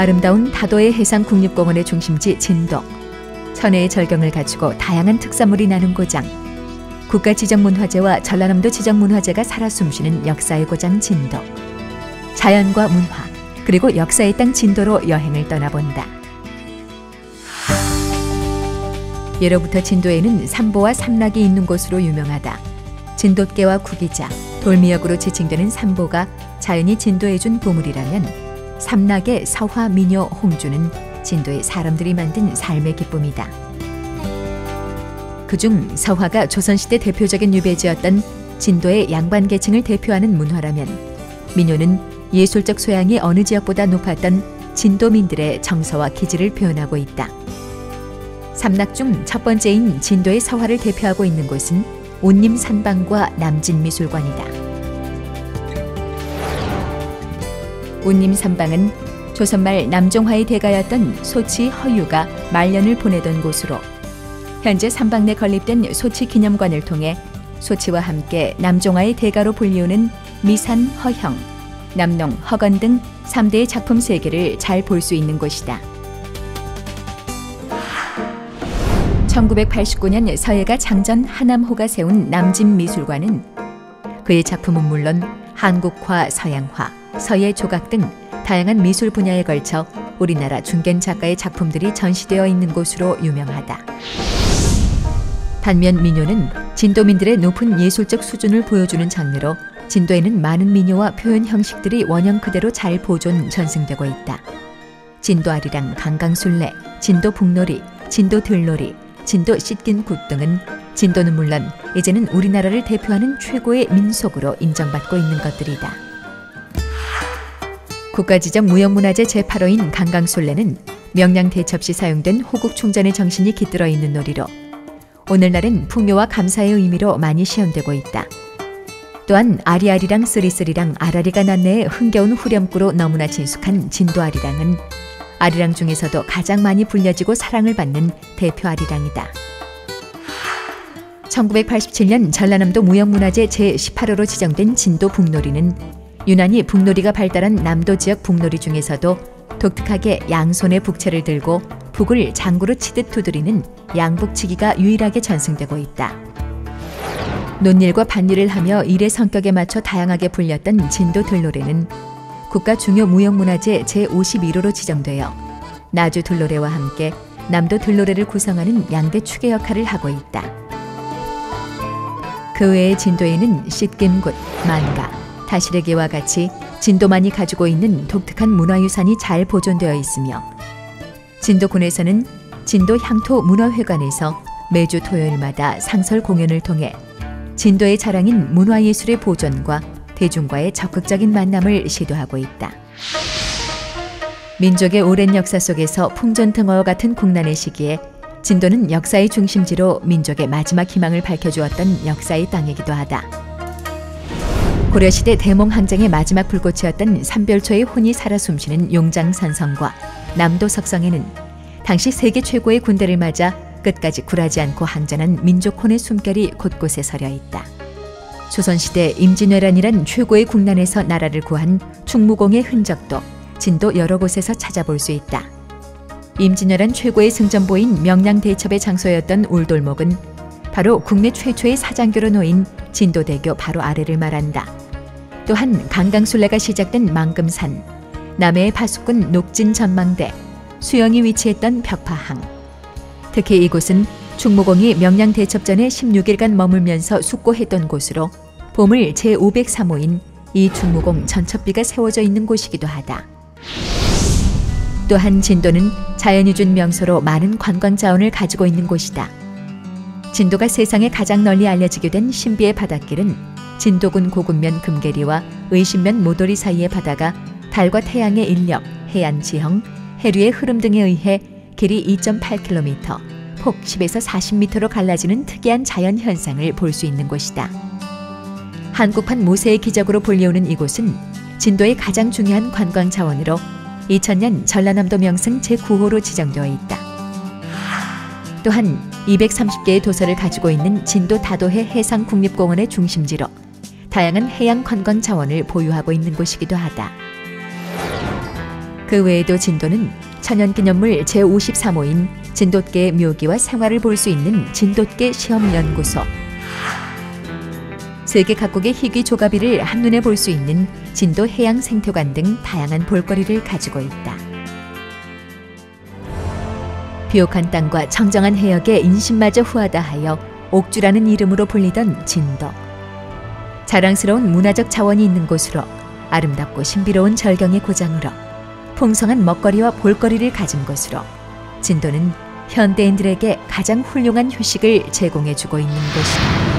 아름다운 다도해 해상 국립공원의 중심지 진도. 천혜의 절경을 갖추고 다양한 특산물이 나는 고장. 국가 지정 문화재와 전라남도 지정 문화재가 살아 숨쉬는 역사의 고장 진도. 자연과 문화, 그리고 역사의 땅 진도로 여행을 떠나본다. 예로부터 진도에는 삼보와 삼락이 있는 곳으로 유명하다. 진돗개와 구기자, 돌미역으로 지칭되는 삼보가 자연이 진도해 준 보물이라면 삼락의 서화, 미녀, 홍주는 진도의 사람들이 만든 삶의 기쁨이다. 그중 서화가 조선시대 대표적인 유배지였던 진도의 양반 계층을 대표하는 문화라면 민요는 예술적 소양이 어느 지역보다 높았던 진도민들의 정서와 기질을 표현하고 있다. 삼락 중 첫 번째인 진도의 서화를 대표하고 있는 곳은 온림산방과 남진미술관이다. 온림산방은 조선말 남종화의 대가였던 소치 허유가 말년을 보내던 곳으로 현재 삼방 내 건립된 소치 기념관을 통해 소치와 함께 남종화의 대가로 불리우는 미산 허형, 남농 허건 등 3대의 작품 세계를 잘 볼 수 있는 곳이다. 1989년 서예가 장전 하남호가 세운 남진 미술관은 그의 작품은 물론 한국화, 서양화, 서예 조각 등 다양한 미술 분야에 걸쳐 우리나라 중견 작가의 작품들이 전시되어 있는 곳으로 유명하다. 반면 민요는 진도민들의 높은 예술적 수준을 보여주는 장르로 진도에는 많은 민요와 표현 형식들이 원형 그대로 잘 보존 전승되고 있다. 진도 아리랑, 강강술래, 진도 북놀이, 진도 들노래, 진도 씻김굿 등은 진도는 물론 이제는 우리나라를 대표하는 최고의 민속으로 인정받고 있는 것들이다. 국가지정 무형문화재 제8호인 강강술래는 명량 대첩 시 사용된 호국 충절의 정신이 깃들어 있는 놀이로 오늘날은 풍요와 감사의 의미로 많이 시연되고 있다. 또한 아리아리랑 스리스리랑 아라리가 났네의 흥겨운 후렴구로 너무나 친숙한 진도 아리랑은 아리랑 중에서도 가장 많이 불려지고 사랑을 받는 대표 아리랑이다. 1987년 전라남도 무형문화재 제18호로 지정된 진도 북놀이는 유난히 북놀이가 발달한 남도 지역 북놀이 중에서도 독특하게 양손에 북채를 들고 북을 장구로 치듯 두드리는 양북치기가 유일하게 전승되고 있다. 논일과 반일을 하며 일의 성격에 맞춰 다양하게 불렸던 진도 들노래는 국가 중요 무형문화재 제51호로 지정되어 나주 들노래와 함께 남도 들노래를 구성하는 양대 축의 역할을 하고 있다. 그 외에 진도에는 씻김굿, 만가, 다시레기와 같이 진도만이 가지고 있는 독특한 문화유산이 잘 보존되어 있으며 진도군에서는 진도 향토 문화회관에서 매주 토요일마다 상설 공연을 통해 진도의 자랑인 문화예술의 보존과 대중과의 적극적인 만남을 시도하고 있다. 민족의 오랜 역사 속에서 풍전등어와 같은 국난의 시기에 진도는 역사의 중심지로 민족의 마지막 희망을 밝혀주었던 역사의 땅이기도 하다. 고려시대 대몽항쟁의 마지막 불꽃이었던 삼별초의 혼이 살아 숨쉬는 용장산성과 남도석성에는 당시 세계 최고의 군대를 맞아 끝까지 굴하지 않고 항전한 민족혼의 숨결이 곳곳에 서려 있다. 조선시대 임진왜란이란 최고의 국난에서 나라를 구한 충무공의 흔적도 진도 여러 곳에서 찾아볼 수 있다. 임진왜란 최고의 승전보인 명량대첩의 장소였던 울돌목은 바로 국내 최초의 사장교로 놓인 진도대교 바로 아래를 말한다. 또한 강강술래가 시작된 망금산, 남해의 파수꾼 녹진 전망대, 수영이 위치했던 벽파항. 특히 이곳은 충무공이 명량 대첩전에 16일간 머물면서 숙고했던 곳으로 보물 제503호인 이 충무공 전첩비가 세워져 있는 곳이기도 하다. 또한 진도는 자연이 준 명소로 많은 관광 자원을 가지고 있는 곳이다. 진도가 세상에 가장 널리 알려지게 된 신비의 바닷길은 진도군 고군면 금계리와 의신면 모도리 사이의 바다가 달과 태양의 인력, 해안 지형, 해류의 흐름 등에 의해 길이 2.8km, 폭 10에서 40m로 갈라지는 특이한 자연 현상을 볼 수 있는 곳이다. 한국판 모세의 기적으로 불리우는 이곳은 진도의 가장 중요한 관광 자원으로 2000년 전라남도 명승 제9호로 지정되어 있다. 또한 230개의 도서를 가지고 있는 진도 다도해 해상국립공원의 중심지로 다양한 해양 관광 자원을 보유하고 있는 곳이기도 하다. 그 외에도 진도는 천연기념물 제53호인 진돗개 묘기와 생활을 볼 수 있는 진돗개 시험연구소, 세계 각국의 희귀 조가비를 한눈에 볼 수 있는 진도 해양 생태관 등 다양한 볼거리를 가지고 있다. 비옥한 땅과 청정한 해역에 인심마저 후하다 하여 옥주라는 이름으로 불리던 진도. 자랑스러운 문화적 자원이 있는 곳으로 아름답고 신비로운 절경의 고장으로 풍성한 먹거리와 볼거리를 가진 곳으로 진도는 현대인들에게 가장 훌륭한 휴식을 제공해주고 있는 곳이다.